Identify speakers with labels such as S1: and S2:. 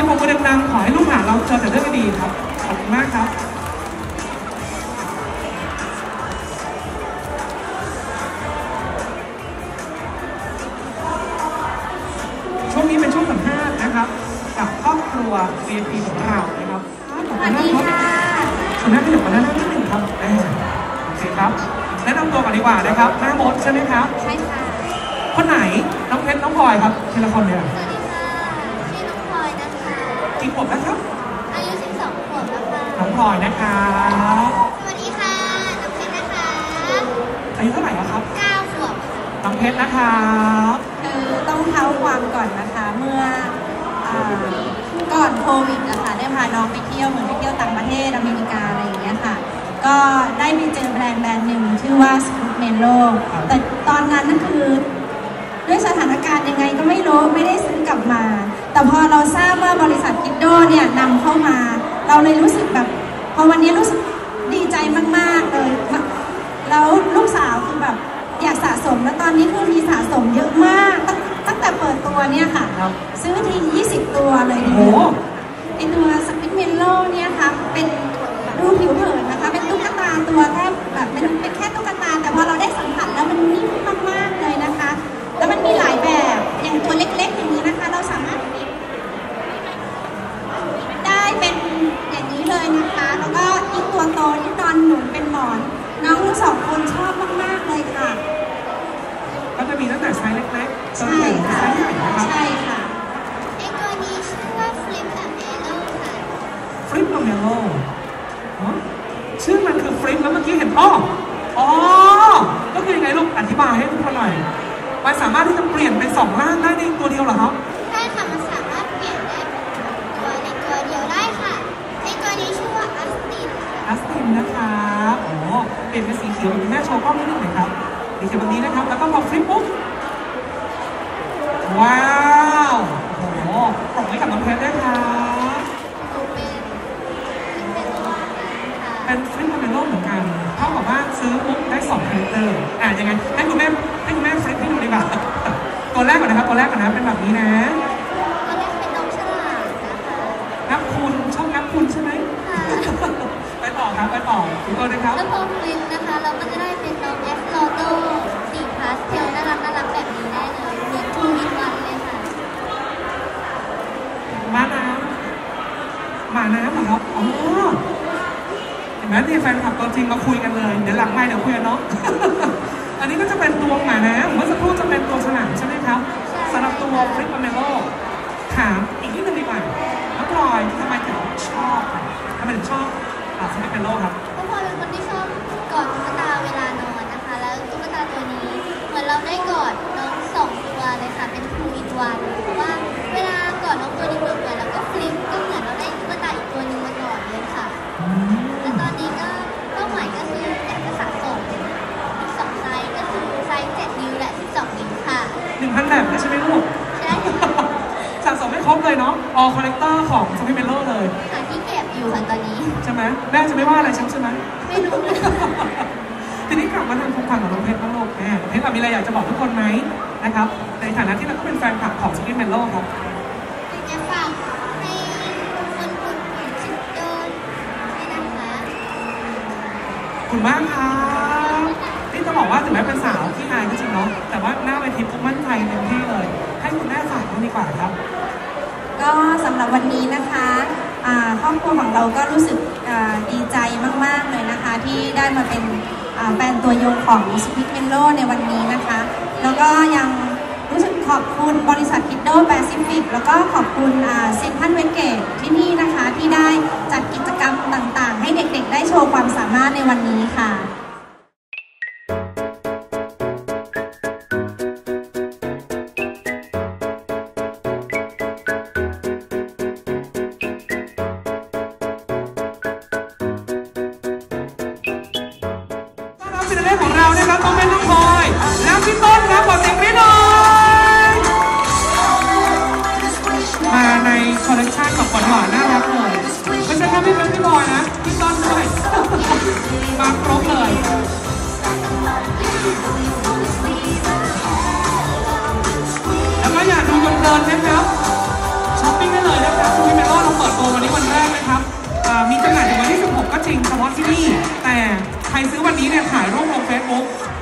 S1: อยผมมือดังๆขอให้ลูกหลานเราเจอแต่เรื่องดีๆครับ ขอบคุณมากครับช่วงนี้เป็นช่วงสัมภาษณ์นะครับ กับครอบครัว VIP ของเรานะครับขอบ
S2: ส
S1: คุ
S2: วั
S1: ณ
S2: ส
S1: มาก
S2: ดี
S1: ครับ
S2: ค่ะ
S1: คุณแม่ขยับมาด้านหน้านิดหนึ่งครับเออโอเคครับแนะนำตัวก่อนดีกว่านะครับหน้ามดใช่ไหมครับ
S2: ใช่ค่ะ
S1: คนไหนน้องเพชรน้องพลอยครับทีละคนเลย กี่ขวบนะครับ
S2: อายุ12ขวบแล้วค่ะ
S1: น้องพลอยนะครับ
S2: สวัสดีค่ะน้องเพชรนะคะ
S1: อายุเท่าไหร่แล้วครับ
S2: 9ขวบค่ะ
S1: น้องเพชรนะครับ
S3: คือต้องเท้าความก่อนนะคะเมื่ออาก่อนโควิดนะคะได้พาน้องไปเที่ยวเหมือนไปเที่ยวต่างประเทศอเมริกาอะไรอย่างเงี้ยค่ะ ก็ได้ไปเจอแบรนด์แบรนด์หนึ่งชื่อว่าสกูตเมโลแต่ตอนนั้นนั่นคือ ด้วยสถานการณ์ยังไงก็ไม่รู้ไม่ได้ซื้อกลับมา แต่พอเราทราบว่าบริษัทกิดโดเนี่ยนำเข้ามา เราเลยรู้สึกแบบพอวันนี้รู้สึกดีใจมากๆเลยแล้วลูกสาวคือแบบอยากสะสมแล้วตอนนี้คือมีสะสมเยอะมากตั้งตั้งแต่เปิดตัวเนี่ยค่ะ
S1: ครับ
S3: ซื้อที 20 ตัวเลยที
S1: โอ้
S3: เดี
S1: โห
S3: ยวไอตัว Squishmallow เนี่ยค่ะเป็นดูผิวเผินนะคะ เป็นตุ๊กตาตัวแค่แบบเป็นเป็นแค่ตุ๊กตาแต่พอเราได้สัมผัสแล้วมันนิ่มมากๆเลยนะคะ แล้วมันมีหลายแบบอย่างตัวเล็กๆอย่างนี้นะคะ เราสามารถ ได้เป็นอย่างนี้เลยนะคะ แล้วก็ยิ่ง ตัวโตที่นอนหนุนเป็นหมอน น้องทั้งสองคนชอบมาก ๆ เลยค่ะ
S1: ก็จะมีตั้งแต่ไซส์เล็กๆจน
S3: ใช่
S1: ถึงไซส์ใหญ่ค่ะนะครับ
S3: ใช่ค่ะ
S2: ไอตัวนี้ชื่อว่า Flip and Mellow ค่ะ
S1: ฟลิปกับเมโลชื่อมันคือฟลิปแล้วเมื่อกี้เห็นอ้อ สติ
S2: นนะค
S1: รับโอ้เปลี่ยนเป็นสีเขียวแบบนี้แม่โชว์กล้องนิดหนึ่งหน่อยครับสีเขียวแบบนี้นะครับ แล้วก็พอฟลิปปุ๊บ ว้าวโอ้โหปรบมือให้กับน้องเพชรด้วยครับ
S2: ดูเป็นเป็นตัวค่ะ
S1: เป็น Flipamallow เหมือนกันเท่ากับว่าซื้อปุ๊บได้สอง character อะยังไงให้คุณแม่ให้คุณแม่ flip ให้ดูดีกว่าตัวแรกก่อนนะครับตัวแรกก่อนนะเป็นแบบนี้นะ
S2: ตัวแรกเป็นน้องฉลาดนะคะ
S1: นับคุณชอบนับคุณใช่ไหม
S2: ค่ะ
S1: ไปต่อครับ ไปต่อคุณตัวนะครับ
S2: แล้วพอ flip นะคะ เราก็จะได้เป็นน้อง axolotlสีพาสเทลน่ารักน่ารักแบบนี้ได้เลยเหมือน two in one เลยค่ะ
S1: ม้าน้ำหมาน้ำเหรอครับอ๋อเห็นไหมที่แฟนคลับตัวจริงมาคุยกันเลย เดี๋ยวหลังไม่เดี๋ยวคุยกันเนาะ อันนี้ก็จะเป็นตัวหมาน้ำเมื่อสักครู่จะเป็นตัวฉลามใช่ไหมครับ
S2: ใช่
S1: สำหรับตัว Flipamallow ถามอีกนิดนึงดีกว่าน้องพลอยทำไมถึงชอบทำไมถึงชอบ อ่า Flipamallow ครับ
S2: เพราะพลอยเป็นคนที่ชอบกอดตุ๊กตาเวลานอนนะคะ แล้วตุ๊กตาตัวนี้เหมือนเราได้กอดน้องสองตัวเลยค่ะ เป็น two in one เพราะว่าเวลากอดน้องตัวนี้ปุ๊บเหมือนเราก็ flip ก็เหมือนเราได้ตุ๊กตาอีกตัวหนึ่งมากอดเลยค่ะ และตอนนี้ก็เป้าหมายก็คืออยากจะสะสมอีกสองไซส์ก็คือไซส์7นิ้วและ12นิ้วค่ะ
S1: หนึ่งพันแบบนะใช่ไหมลูก
S2: ใช่ค่ะ
S1: สะสมไม่ครบเลยเนาะอ๋อ collector ของ Flipamallow เลย
S2: หาที่เก็บอยู่ค่ะตอนนี้
S1: ใช่ไหมแม่จะไม่ว่าอะไรฉันใช่ไหม
S2: ไม่รู้เลย
S1: ทีนี้กลับมาทางคุณขวัญของน้องเพชรบ้างลูกแม่น้องเพชรมีอะไรอยากจะบอกทุกคนไหมนะครับ ในฐานะที่เราก็เป็นแฟนคลับของ Squishmallow ครับ
S2: อยากจะฝากให้คนอุดหนุนชิดโดนด้วยนะคะ
S1: ขอบคุณมากครับนี่จะบอกว่าถึงแม้เป็นสาวที่อายก็จริงเนาะแต่ว่าหน้าเวทีปุ๊บมั่นใจเต็มที่เลย ให้คุณแม่ฝากบ้างดีกว่าครับ
S3: ก็สำหรับวันนี้นะคะ อ่าครอบครัวของเราก็รู้สึกดีใจมาก ๆ เลยนะคะ ที่ได้มาเป็นแฟนตัวยงของ Squishmallow ในวันนี้นะคะ แล้วก็ยังรู้สึกขอบคุณบริษัท Kiddo Pacific แล้วก็ขอบคุณ Central Westgate ที่นี่นะคะที่ได้จัดกิจกรรมต่างๆ ให้เด็กๆ ได้โชว์ความสามารถในวันนี้ค่ะ
S1: ต้องเมนน้องบอยแล้วพี่ต้นนะขอเสียงนิดหน่อยมาในคอลเลคชันแอบหวานๆน่ารักเลยมันจะแค่พี่เป็นพี่พลอยนะพี่ต้นด้วยมาครบเลยแล้วก็อยากดูยนเดินนะครับช้อปปิ้งได้เลยนะครับคุณพี่เมลอนเราเปิดตัววันนี้วันแรกนะครับมีจำหน่ายถึงวันที่ 16 ก็จริงเฉพาะที่นี่แต่ใครซื้อวันนี้เนี่ยขาย กับ